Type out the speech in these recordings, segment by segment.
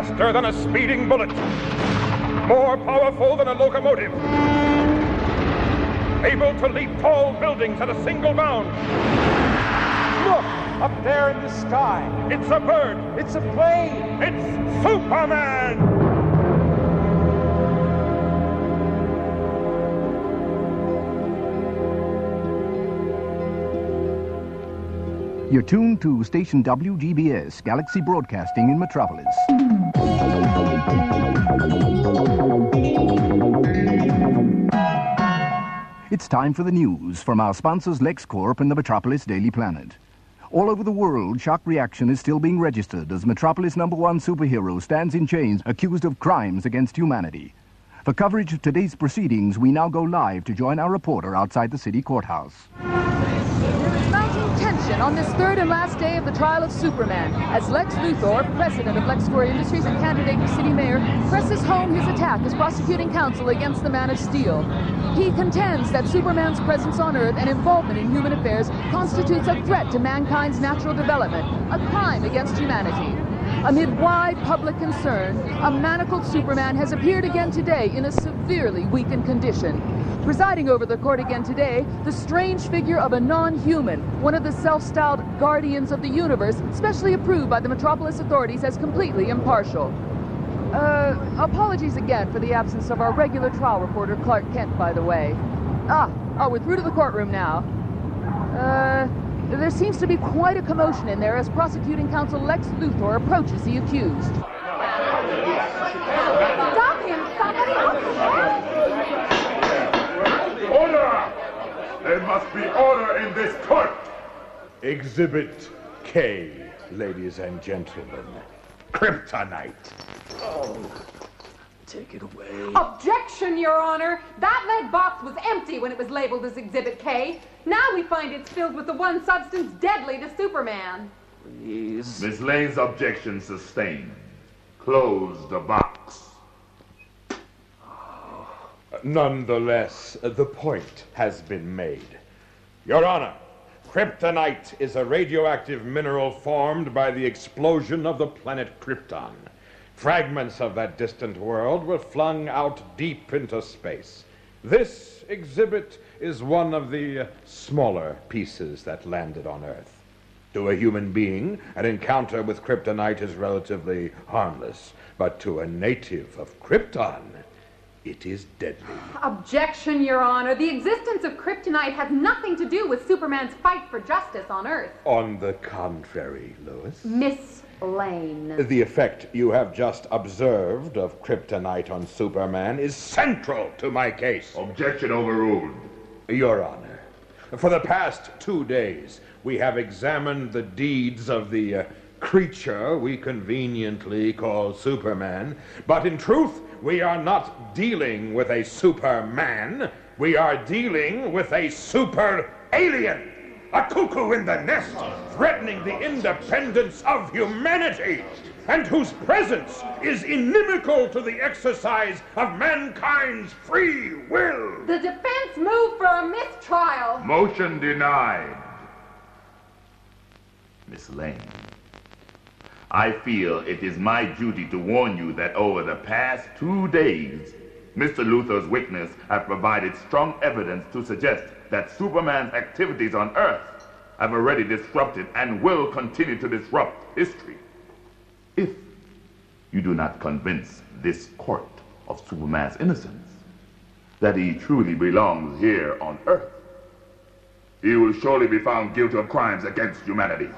faster than a speeding bullet, more powerful than a locomotive, able to leap tall buildings at a single bound. Look, up there in the sky. It's a bird. It's a plane. It's Superman! You're tuned to station WGBS, Galaxy Broadcasting in Metropolis. It's time for the news from our sponsors LexCorp and the Metropolis Daily Planet. All over the world, shock reaction is still being registered as Metropolis number one superhero stands in chains accused of crimes against humanity. For coverage of today's proceedings, we now go live to join our reporter outside the city courthouse. Tension on this third and last day of the trial of Superman as Lex Luthor, president of LexCorp Industries and candidate for city mayor, presses home his attack as prosecuting counsel against the Man of Steel. He contends that Superman's presence on Earth and involvement in human affairs constitutes a threat to mankind's natural development, a crime against humanity. Amid wide public concern, a manacled Superman has appeared again today in a severely weakened condition. Presiding over the court again today, the strange figure of a non-human, one of the self-styled guardians of the universe, specially approved by the Metropolis authorities as completely impartial. Uh, apologies again for the absence of our regular trial reporter, Clark Kent, by the way. Ah, oh, we're through to the courtroom now. Uh, there seems to be quite a commotion in there as prosecuting counsel Lex Luthor approaches the accused. Stop him! Somebody! Order! There must be order in this court! Exhibit K, ladies and gentlemen. Kryptonite. Oh. Take it away. Objection, Your Honor! That lead box was empty when it was labeled as Exhibit K. Now we find it's filled with the one substance deadly to Superman. Please. Miss Lane's objection sustained. Close the box. Ah, nonetheless, the point has been made. Your Honor, kryptonite is a radioactive mineral formed by the explosion of the planet Krypton. Fragments of that distant world were flung out deep into space. This exhibit is one of the smaller pieces that landed on Earth. To a human being, an encounter with kryptonite is relatively harmless, but to a native of Krypton, it is deadly. Objection, Your Honor. The existence of kryptonite has nothing to do with Superman's fight for justice on Earth. On the contrary, Lois. Miss Lane. The effect you have just observed of kryptonite on Superman is central to my case. Objection overruled. Your Honor, for the past two days, we have examined the deeds of the uh, creature we conveniently call Superman, but in truth, we are not dealing with a Superman. We are dealing with a super alien. A cuckoo in the nest, threatening the independence of humanity, and whose presence is inimical to the exercise of mankind's free will. The defense moved for a mistrial. Motion denied. Miss Lane, I feel it is my duty to warn you that over the past two days, Mr. Luthor's witness have provided strong evidence to suggest that Superman's activities on Earth have already disrupted and will continue to disrupt history. If you do not convince this court of Superman's innocence, that he truly belongs here on Earth, he will surely be found guilty of crimes against humanity.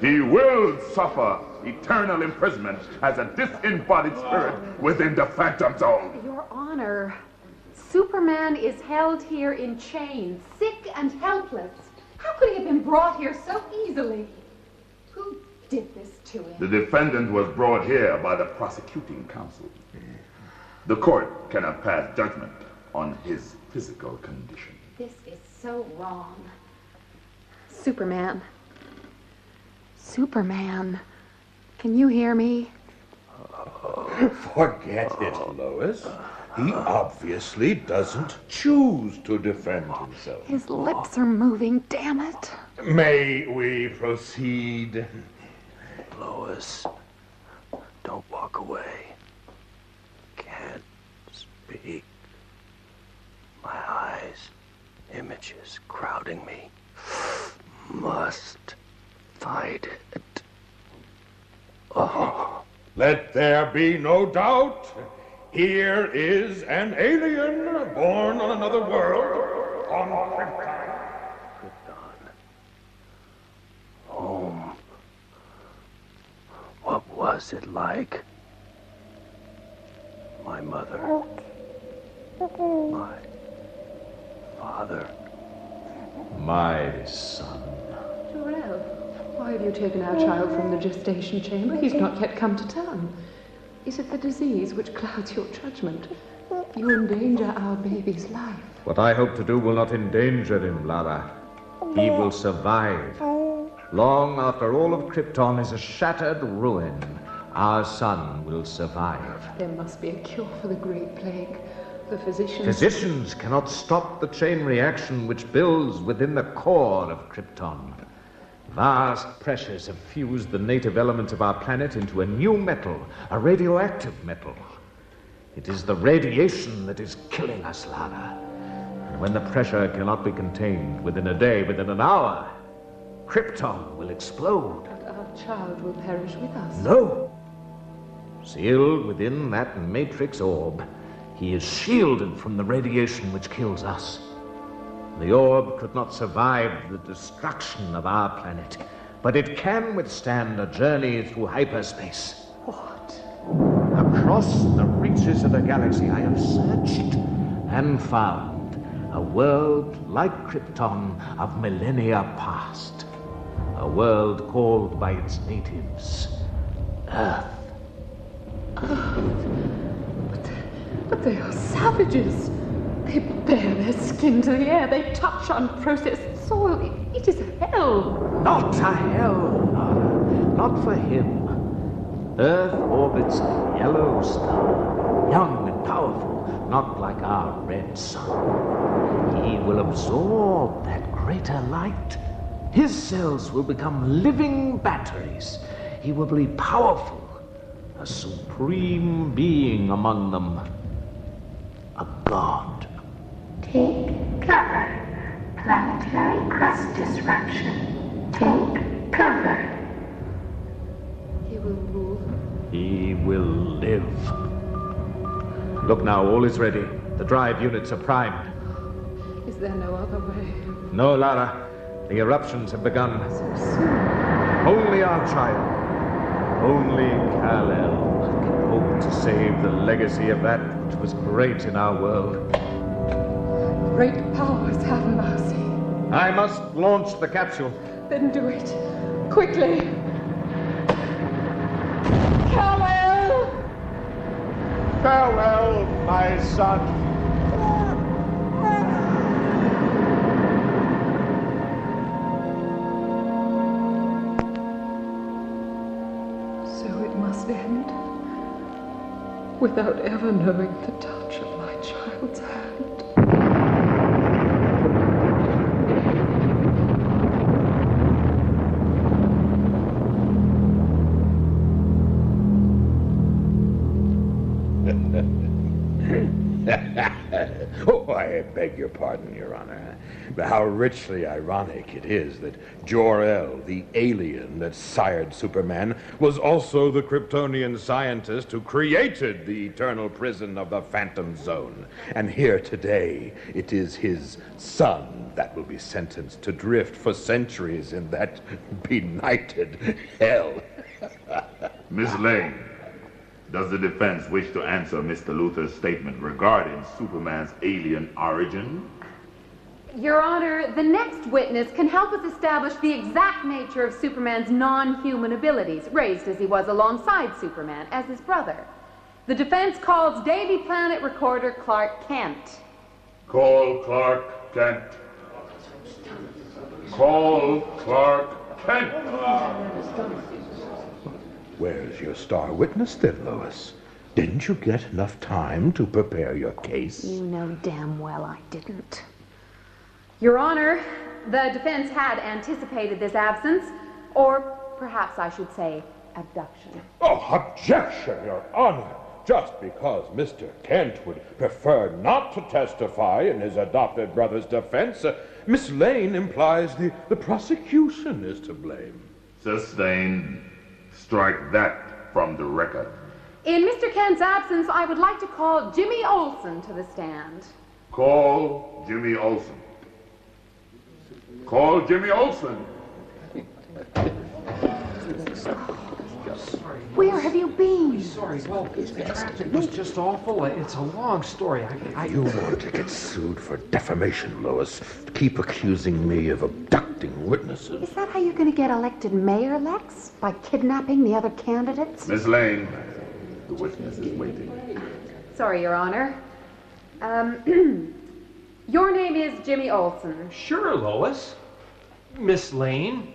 He will suffer eternal imprisonment as a disembodied spirit within the Phantom Zone. Your Honor, Superman is held here in chains, sick and helpless. How could he have been brought here so easily? Who did this to him? The defendant was brought here by the prosecuting counsel. The court cannot pass judgment on his physical condition. This is so wrong. Superman. Superman. Can you hear me? Forget it, Lois. Uh, He obviously doesn't choose to defend himself. His lips are moving, damn it. May we proceed? Lois, Don't walk away. Can't speak. My eyes, images crowding me. Must fight it. Oh. Let there be no doubt. Here is an alien born on another world on Krypton. Home. What was it like? My mother. My father. My son. Jor-El, why have you taken our child from the gestation chamber? He's not yet come to term. Is it the disease which clouds your judgment? You endanger our baby's life. What I hope to do will not endanger him, Lara. He will survive. Long after all of Krypton is a shattered ruin, our son will survive. There must be a cure for the Great Plague. The physicians. Physicians cannot stop the chain reaction which builds within the core of Krypton. Vast pressures have fused the native elements of our planet into a new metal, a radioactive metal. It is the radiation that is killing us, Lara. And when the pressure cannot be contained within a day, within an hour, Krypton will explode. But our child will perish with us. No. Sealed within that matrix orb, he is shielded from the radiation which kills us. The orb could not survive the destruction of our planet, but it can withstand a journey through hyperspace. What? Across the reaches of the galaxy, I have searched and found a world like Krypton of millennia past. A world called by its natives Earth. But, But they are savages. They bare their skin to the air. They touch unprocessed soil. It, is hell. Not a hell, Lara. Not for him. Earth orbits a yellow star, young and powerful, not like our red sun. He will absorb that greater light. His cells will become living batteries. He will be powerful, a supreme being among them, a god. Take cover. Planetary crust disruption. Take cover. He will move. He will live. Look now, all is ready. The drive units are primed. Is there no other way? No, Lara. The eruptions have begun. So soon. Only our child, only Kal-El can hope to save the legacy of that which was great in our world. Great powers have mercy. I must launch the capsule. Then do it. Quickly. Kal-El! Farewell, my son. So it must end. Without ever knowing the touch of my child's hand. Oh, I beg your pardon, Your Honor. But how richly ironic it is that Jor-El, the alien that sired Superman, was also the Kryptonian scientist who created the eternal prison of the Phantom Zone. And here today, it is his son that will be sentenced to drift for centuries in that benighted hell. Miss Lane, does the defense wish to answer Mr. Luthor's statement regarding Superman's alien origin? Your Honor, the next witness can help us establish the exact nature of Superman's non human abilities, raised as he was alongside Superman as his brother. The defense calls Daily Planet recorder Clark Kent. Call Clark Kent. Call Clark Kent. Where's your star witness then, Lois? Didn't you get enough time to prepare your case? You know damn well I didn't. Your Honor, the defense had anticipated this absence, or perhaps I should say, abduction. Oh, objection, Your Honor. Just because Mr. Kent would prefer not to testify in his adopted brother's defense, uh, Miss Lane implies the, the prosecution is to blame. Sustained. Strike that from the record. In Mr. Kent's absence, I would like to call Jimmy Olsen to the stand. Call Jimmy Olsen. Call Jimmy Olsen. Where have you been? Sorry, well, it was just awful. It's a long story. I, I... You want to get sued for defamation, Lois. Keep accusing me of abducting witnesses. Is that how you're going to get elected mayor, Lex? By kidnapping the other candidates? Miss Lane, the witness is waiting. Sorry, Your Honor. Um, your name is Jimmy Olsen. Sure, Lois. Miss Lane.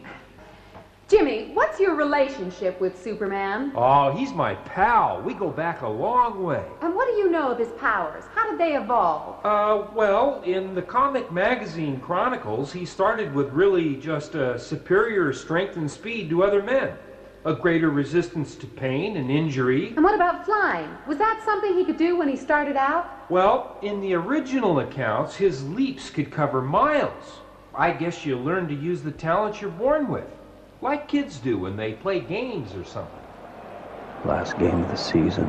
Jimmy, what's your relationship with Superman? Oh, he's my pal. We go back a long way. And what do you know of his powers? How did they evolve? Uh, well, in the comic magazine Chronicles, he started with really just a superior strength and speed to other men, a greater resistance to pain and injury. And what about flying? Was that something he could do when he started out? Well, in the original accounts, his leaps could cover miles. I guess you learn to use the talents you're born with, like kids do when they play games or something. Last game of the season.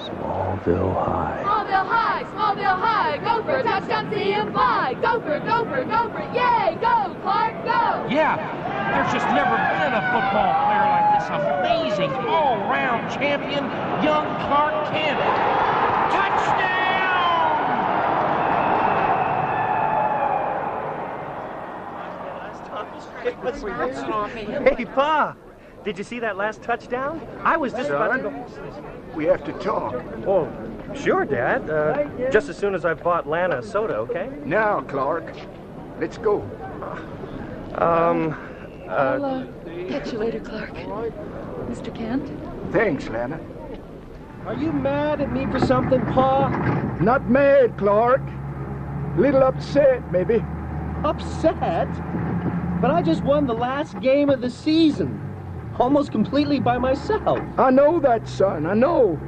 Smallville High. Smallville High, Smallville High, go for a touchdown, see him fly. Go for it, go for it, go for it, yay, go, Clark, go. Yeah, there's just never been a football player like this amazing all-round champion, young Clark Kent. Touchdown! Hey, Pa! Did you see that last touchdown? I was just about to go. We have to talk. Oh, sure, Dad. Uh, just as soon as I've bought Lana a soda, okay? Now, Clark, let's go. Um, I'll uh, uh, catch you later, Clark. Mr. Kent? Thanks, Lana. are you mad at me for something, Pa? Not mad, Clark. Little upset, maybe. Upset? But I just won the last game of the season. Almost completely by myself. I know that, son. I know.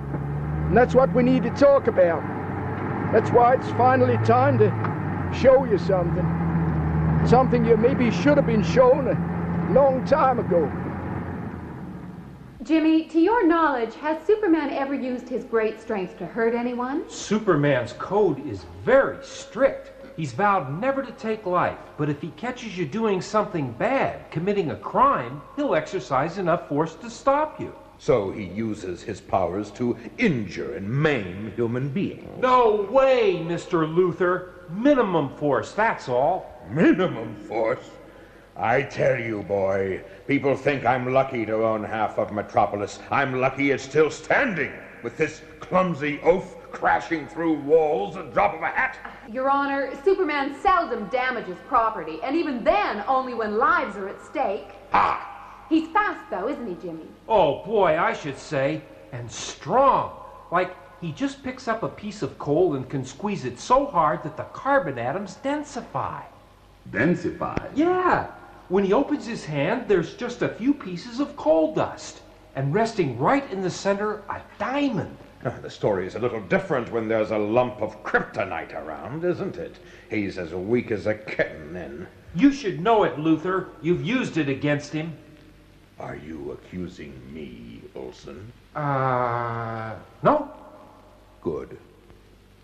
And that's what we need to talk about. That's why it's finally time to show you something. Something you maybe should have been shown a long time ago. Jimmy, to your knowledge, has Superman ever used his great strength to hurt anyone? Superman's code is very strict. He's vowed never to take life, but if he catches you doing something bad, committing a crime, he'll exercise enough force to stop you. So he uses his powers to injure and maim human beings. No way, Mr. Luthor. Minimum force, that's all. Minimum force? I tell you, boy, people think I'm lucky to own half of Metropolis. I'm lucky it's still standing with this clumsy oaf crashing through walls at drop of a hat. Your Honor, Superman seldom damages property, and even then only when lives are at stake. Ah! He's fast, though, isn't he, Jimmy? Oh boy, I should say, and strong. Like he just picks up a piece of coal and can squeeze it so hard that the carbon atoms densify. Densify. Yeah. When he opens his hand, there's just a few pieces of coal dust. And resting right in the center, a diamond. The story is a little different when there's a lump of kryptonite around, isn't it? He's as weak as a kitten then. You should know it, Luthor. You've used it against him. Are you accusing me, Olsen? Uh, no. Good.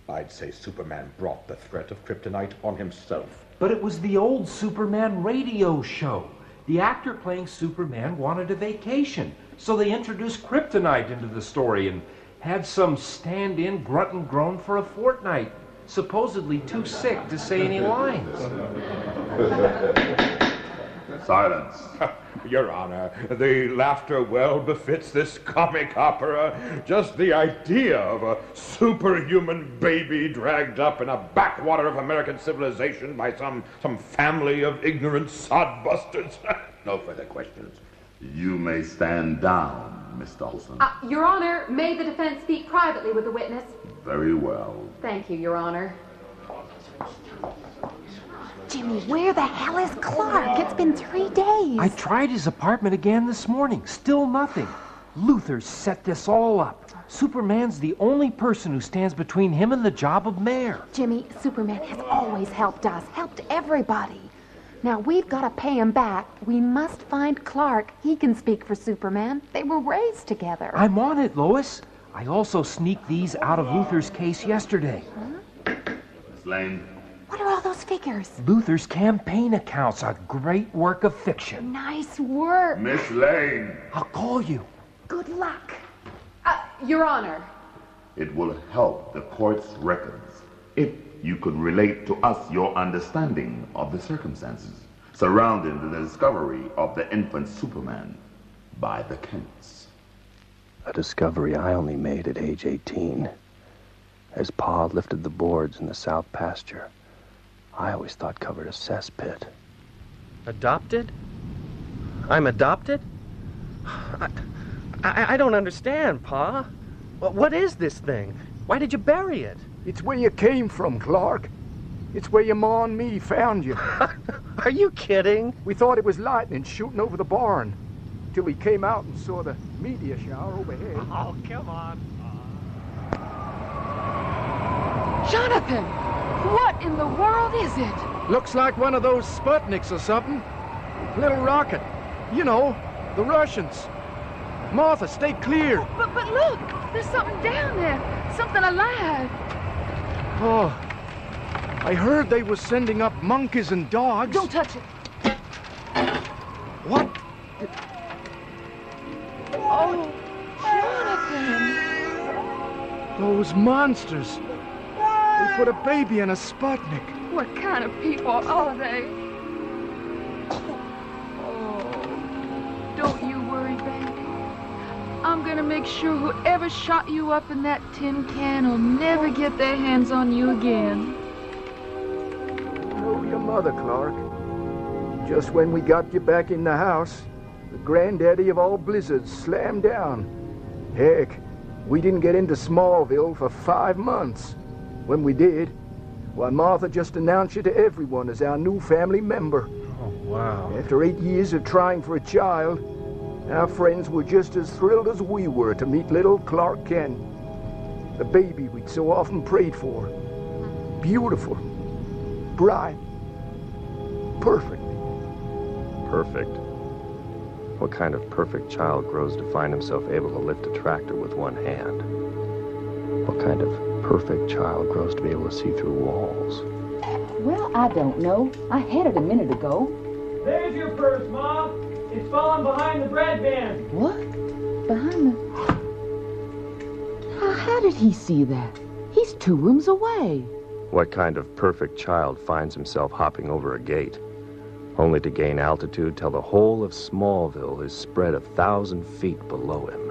I'd say Superman brought the threat of kryptonite on himself. But it was the old Superman radio show. The actor playing Superman wanted a vacation, so they introduced kryptonite into the story and had some stand in grunt and groan for a fortnight, supposedly too sick to say any lines. Silence. Your Honor, the laughter well befits this comic opera. Just the idea of a superhuman baby dragged up in a backwater of American civilization by some, some family of ignorant sodbusters. no further questions. You may stand down, Mr. Olsen. Uh, Your Honor, may the defense speak privately with the witness? Very well. Thank you, Your Honor. Jimmy, where the hell is Clark? It's been three days. I tried his apartment again this morning. Still nothing. Luthor set this all up. Superman's the only person who stands between him and the job of mayor. Jimmy, Superman has always helped us, helped everybody. Now we've got to pay him back. We must find Clark. He can speak for Superman. They were raised together. I'm on it, Lois. I also sneaked these out of Luthor's case yesterday. Miss Lane, What are all those figures? Luthor's campaign accounts, a great work of fiction. Nice work. Miss Lane, I'll call you. Good luck. Uh, Your Honor. it will help the court's records if you could relate to us your understanding of the circumstances surrounding the discovery of the infant Superman by the Kents. A discovery I only made at age 18. As Pa lifted the boards in the south pasture, I always thought covered a cesspit. Adopted? I'm adopted? I, I, I don't understand, Pa. What is this thing? Why did you bury it? It's where you came from, Clark. It's where your ma and me found you. Are you kidding? We thought it was lightning shooting over the barn. Till we came out and saw the meteor shower overhead. Oh, come on. Jonathan! What in the world is it? Looks like one of those Sputniks or something. Little rocket. You know, the Russians. Martha, stay clear. But, but look, there's something down there. Something alive. Oh, I heard they were sending up monkeys and dogs. Don't touch it. What? Oh, Jonathan. Those monsters. They put a baby in a Sputnik. What kind of people are they? I'm gonna make sure whoever shot you up in that tin can will never get their hands on you again. Oh, your mother, Clark. Just when we got you back in the house, the granddaddy of all blizzards slammed down. Heck, we didn't get into Smallville for five months. When we did, why, Martha just announced you to everyone as our new family member. Oh, wow. After eight years of trying for a child, our friends were just as thrilled as we were to meet little Clark Kent, the baby we'd so often prayed for. Beautiful, bright, perfect. Perfect. What kind of perfect child grows to find himself able to lift a tractor with one hand? What kind of perfect child grows to be able to see through walls? Well, I don't know. I had it a minute ago. There's your purse, Mom. It's fallen behind the bread bin. What? Behind the. How, how did he see that? He's two rooms away. What kind of perfect child finds himself hopping over a gate, only to gain altitude till the whole of Smallville is spread a thousand feet below him?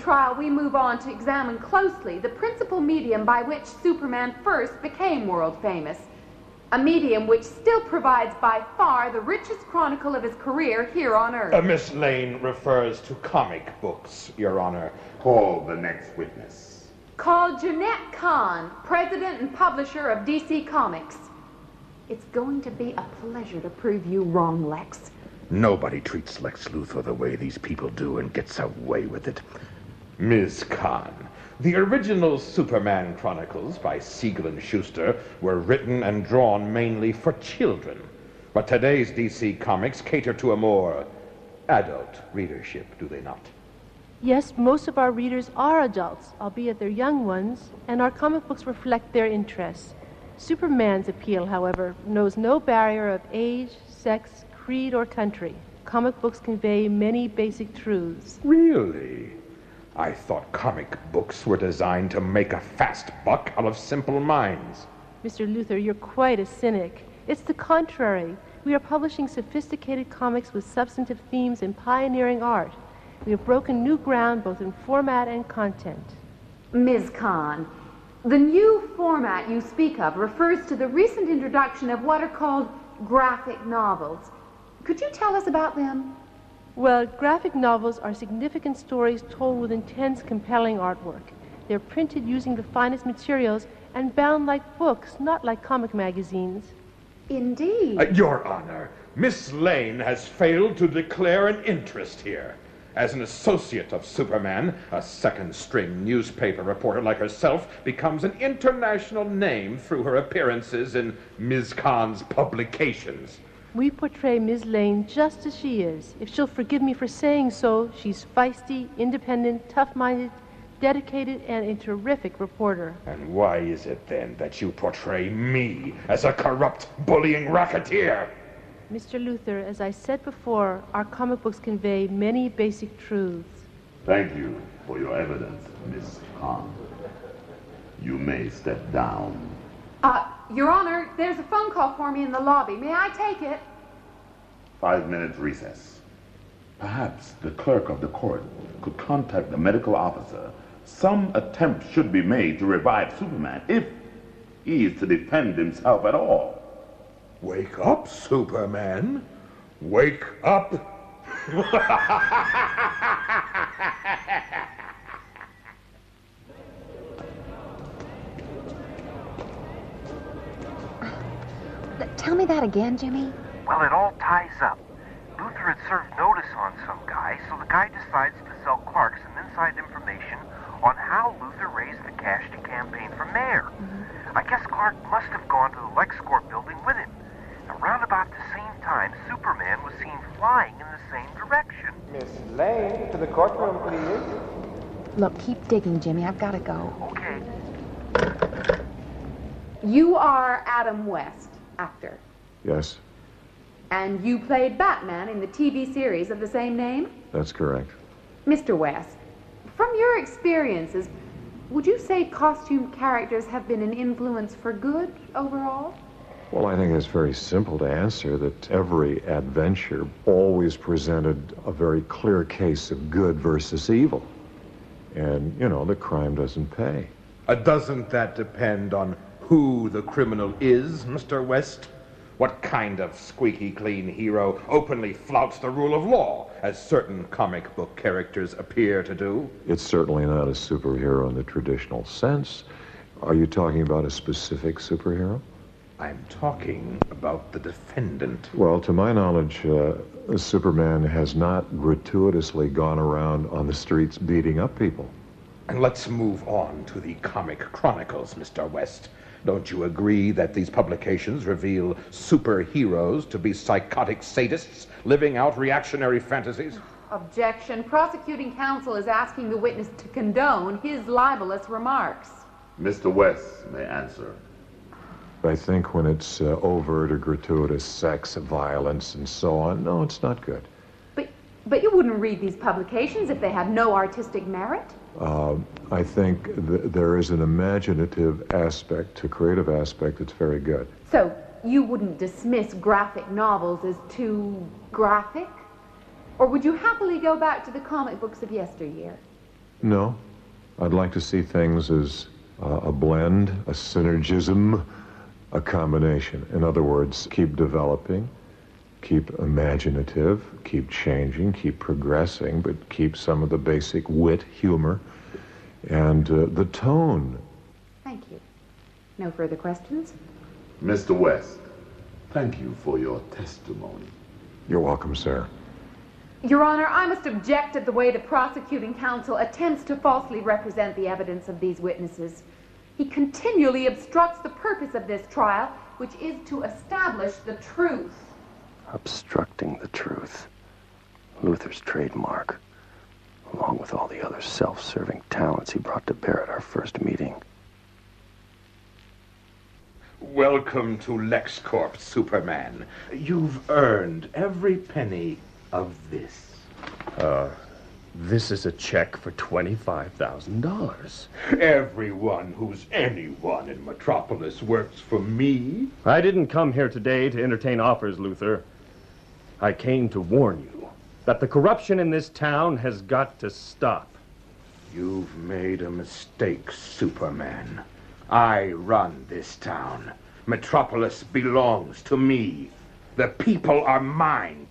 Trial, we move on to examine closely the principal medium by which Superman first became world famous. A medium which still provides by far the richest chronicle of his career here on Earth. Uh, Miss Lane refers to comic books, Your Honor. Call the next witness. Call Jenette Kahn, president and publisher of DC Comics. It's going to be a pleasure to prove you wrong, Lex. Nobody treats Lex Luthor the way these people do and gets away with it. Ms. Kahn, the original Superman Chronicles by Siegel and Shuster were written and drawn mainly for children. But today's DC comics cater to a more adult readership, do they not? Yes, most of our readers are adults, albeit they're young ones, and our comic books reflect their interests. Superman's appeal, however, knows no barrier of age, sex, creed, or country. Comic books convey many basic truths. Really? I thought comic books were designed to make a fast buck out of simple minds. Mr. Luthor, you're quite a cynic. It's the contrary. We are publishing sophisticated comics with substantive themes and pioneering art. We have broken new ground both in format and content. Ms. Kahn, the new format you speak of refers to the recent introduction of what are called graphic novels. Could you tell us about them? Well, graphic novels are significant stories told with intense, compelling artwork. They're printed using the finest materials and bound like books, not like comic magazines. Indeed. Uh, Your Honor, Miss Lane has failed to declare an interest here. As an associate of Superman, a second string newspaper reporter like herself becomes an international name through her appearances in Ms. Kahn's publications. We portray Ms. Lane just as she is. If she'll forgive me for saying so, she's feisty, independent, tough minded, dedicated, and a terrific reporter. And why is it then that you portray me as a corrupt, bullying racketeer? Mr. Luthor, as I said before, our comic books convey many basic truths. Thank you for your evidence, Miss Kahn. You may step down. Uh, Your Honor, there's a phone call for me in the lobby. May I take it? Five minutes recess. Perhaps the clerk of the court could contact the medical officer. Some attempt should be made to revive Superman if he is to defend himself at all. Wake up, Superman. Wake up. Tell me that again, Jimmy. Well, it all ties up. Luthor had served notice on some guy, so the guy decides to sell Clark some inside information on how Luthor raised the cash to campaign for mayor. Mm-hmm. I guess Clark must have gone to the LexCorp building with him. Around about the same time, Superman was seen flying in the same direction. Miss Lane, to the courtroom, please. Look, keep digging, Jimmy. I've got to go. Okay. You are Adam West, actor. Yes, And you played Batman in the TV series of the same name? that's correct. Mr. West, from your experiences, would you say costume characters have been an influence for good overall? Well, I think it's very simple to answer that every adventure always presented a very clear case of good versus evil. And, you know, the crime doesn't pay. Uh, doesn't that depend on who the criminal is, Mr. West? What kind of squeaky clean hero openly flouts the rule of law, as certain comic book characters appear to do? It's certainly not a superhero in the traditional sense. Are you talking about a specific superhero? I'm talking about the defendant. Well, to my knowledge, uh, Superman has not gratuitously gone around on the streets beating up people. And let's move on to the comic chronicles, Mr. West. Don't you agree that these publications reveal superheroes to be psychotic sadists living out reactionary fantasies? Objection. Prosecuting counsel is asking the witness to condone his libelous remarks. Mr. West may answer. I think when it's uh, overt or gratuitous sex, violence, and so on, no, it's not good. But but you wouldn't read these publications if they had no artistic merit? Uh, I think th- there is an imaginative aspect to creative aspect that's very good. So you wouldn't dismiss graphic novels as too graphic? Or would you happily go back to the comic books of yesteryear? No, I'd like to see things as uh, a blend, a synergism, a combination. In other words, keep developing, keep imaginative, keep changing, keep progressing, but keep some of the basic wit, humor, and uh, the tone. Thank you. No further questions? Mr. West, thank you for your testimony. You're welcome, sir. Your Honor, I must object at the way the prosecuting counsel attempts to falsely represent the evidence of these witnesses. He continually obstructs the purpose of this trial, which is to establish the truth. Obstructing the truth. Luthor's trademark, along with all the other self serving talents he brought to bear at our first meeting. Welcome to LexCorp, Superman. You've earned every penny of this? Uh, this is a check for $25,000. Everyone who's anyone in Metropolis works for me. I didn't come here today to entertain offers, Luthor. I came to warn you that the corruption in this town has got to stop. You've made a mistake, Superman. I run this town. Metropolis belongs to me. The people are mine.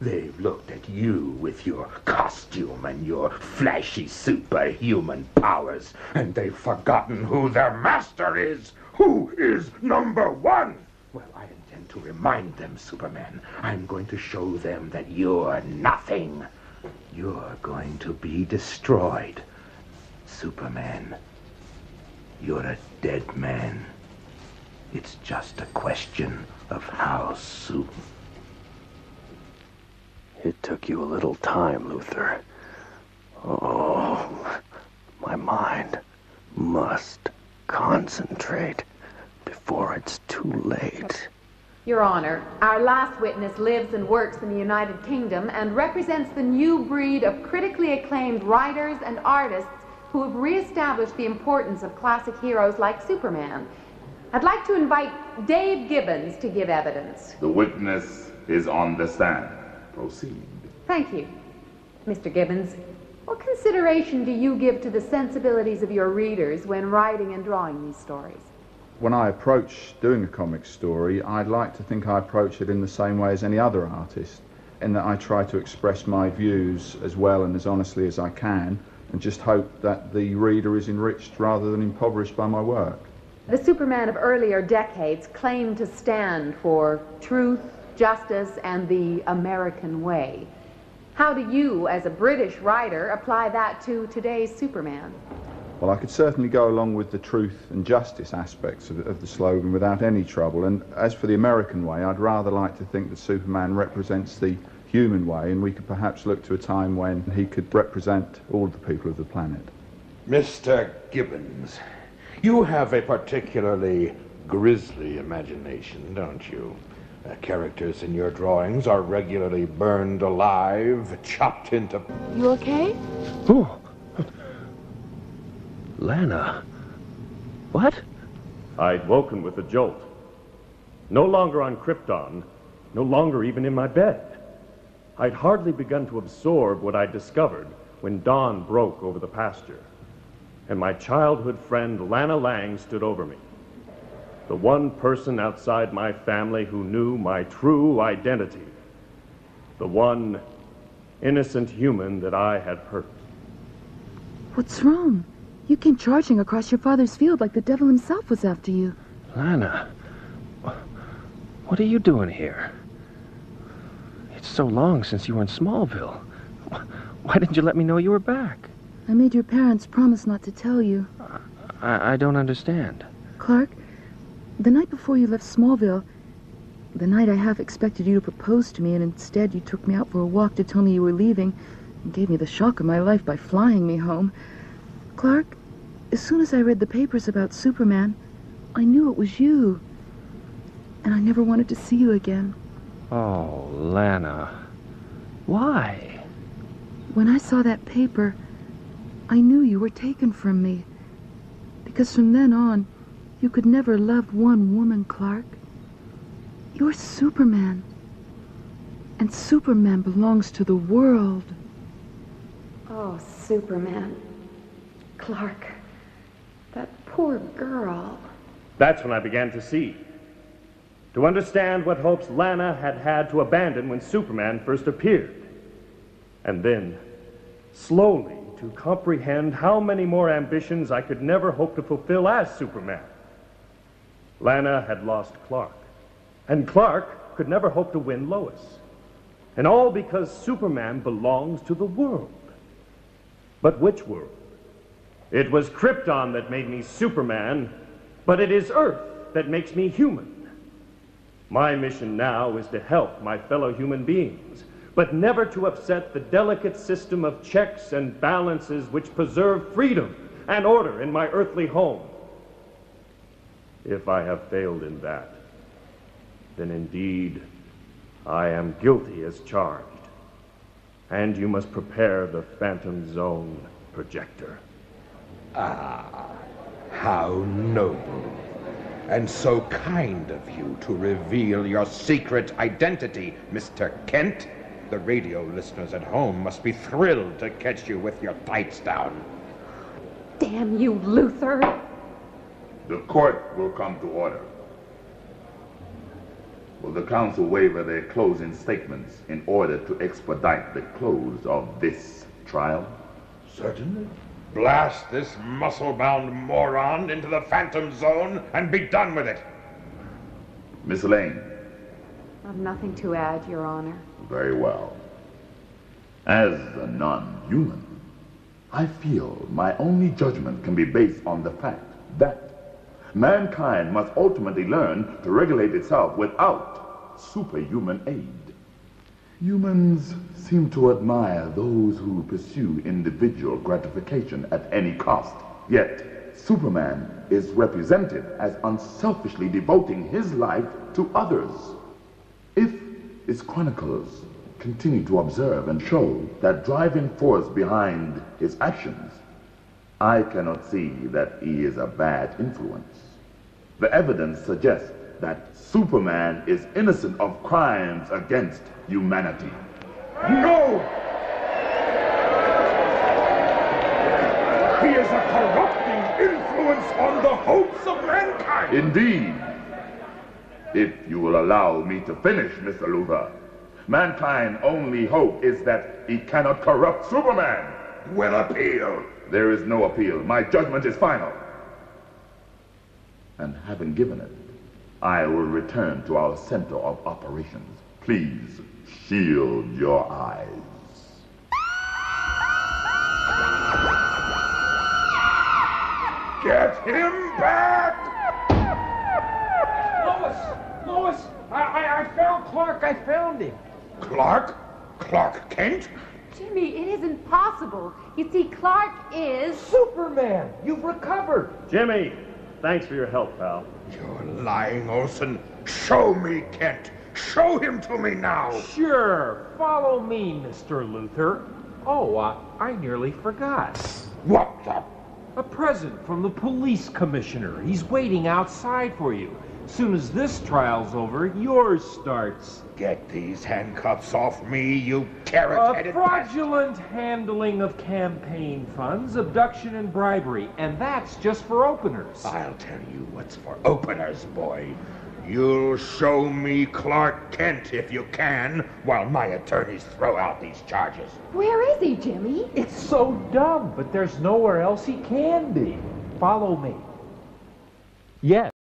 They've looked at you with your costume and your flashy superhuman powers, and they've forgotten who their master is. Who is number one? Well, I intend to remind them, Superman. I'm going to show them that you're nothing. You're going to be destroyed. Superman, you're a dead man. It's just a question of how soon. It took you a little time, Luthor. Oh, my mind must concentrate before it's too late. Your Honor, our last witness lives and works in the United Kingdom and represents the new breed of critically acclaimed writers and artists who have reestablished the importance of classic heroes like Superman. I'd like to invite Dave Gibbons to give evidence. The witness is on the stand. Proceed. Thank you. Mr. Gibbons, what consideration do you give to the sensibilities of your readers when writing and drawing these stories? When I approach doing a comic story, I'd like to think I approach it in the same way as any other artist, in that I try to express my views as well and as honestly as I can, and just hope that the reader is enriched rather than impoverished by my work. The Superman of earlier decades claimed to stand for truth, justice, and the American way. How do you, as a British writer, apply that to today's Superman? Well, I could certainly go along with the truth and justice aspects of, of, the slogan without any trouble. And as for the American way, I'd rather like to think that Superman represents the human way, and we could perhaps look to a time when he could represent all the people of the planet. Mr. Gibbons, you have a particularly grisly imagination, don't you? Uh, characters in your drawings are regularly burned alive, chopped into. You okay? Oh. Lana. What? I'd woken with a jolt. No longer on Krypton, no longer even in my bed. I'd hardly begun to absorb what I'd discovered when dawn broke over the pasture, and my childhood friend Lana Lang stood over me. The one person outside my family who knew my true identity. The one innocent human that I had hurt. What's wrong? You came charging across your father's field like the devil himself was after you. Lana, what are you doing here? It's so long since you were in Smallville. Why didn't you let me know you were back? I made your parents promise not to tell you. I, I don't understand. Clark, the night before you left Smallville, the night I half expected you to propose to me, and instead you took me out for a walk to tell me you were leaving and gave me the shock of my life by flying me home. Clark, as soon as I read the papers about Superman, I knew it was you. And I never wanted to see you again. Oh, Lana. Why? When I saw that paper, I knew you were taken from me. Because from then on, you could never love one woman, Clark. You're Superman. And Superman belongs to the world. Oh, Superman. Clark. That poor girl. That's when I began to see. To understand what hopes Lana had had to abandon when Superman first appeared. And then, slowly, to comprehend how many more ambitions I could never hope to fulfill as Superman. Lana had lost Clark, and Clark could never hope to win Lois. And all because Superman belongs to the world. But which world? It was Krypton that made me Superman, but it is Earth that makes me human. My mission now is to help my fellow human beings, but never to upset the delicate system of checks and balances which preserve freedom and order in my earthly home. If I have failed in that, then indeed I am guilty as charged. And you must prepare the Phantom Zone projector. Ah, how noble. And so kind of you to reveal your secret identity, Mr. Kent. The radio listeners at home must be thrilled to catch you with your tights down. Damn you, Luthor! The court will come to order. Will the counsel waiver their closing statements in order to expedite the close of this trial? Certainly. Blast this muscle-bound moron into the Phantom Zone and be done with it. Miss Lane, I've nothing to add, Your Honor. very well. As a non-human, I feel my only judgment can be based on the fact that mankind must ultimately learn to regulate itself without superhuman aid. Humans seem to admire those who pursue individual gratification at any cost. Yet, Superman is represented as unselfishly devoting his life to others. If its chronicles continue to observe and show that driving force behind his actions, I cannot see that he is a bad influence. The evidence suggests that Superman is innocent of crimes against humanity. No! He is a corrupting influence on the hopes of mankind. Indeed. If you will allow me to finish, Mr. Luthor, mankind's only hope is that he cannot corrupt Superman. Will appeal. There is no appeal. My judgment is final. And having given it, I will return to our center of operations. Please shield your eyes. Get him back! Lois! Lois! I, I, I found Clark. I found him. Clark? Clark Kent? Jimmy, it isn't possible. You see, Clark is. Superman! You've recovered! Jimmy, thanks for your help, pal. You're lying, Olsen. Show me Kent. Show him to me now. Sure. Follow me, Mr. Luthor. Oh, uh, I nearly forgot. What the? A present from the police commissioner. He's waiting outside for you. Soon as this trial's over, yours starts. Get these handcuffs off me, you A carrot-headed fraudulent handling of campaign funds, abduction and bribery, and that's just for openers. I'll tell you what's for openers, boy. You'll show me Clark Kent if you can, while my attorneys throw out these charges. Where is he, Jimmy? It's so dumb, but there's nowhere else he can be. Follow me. Yes.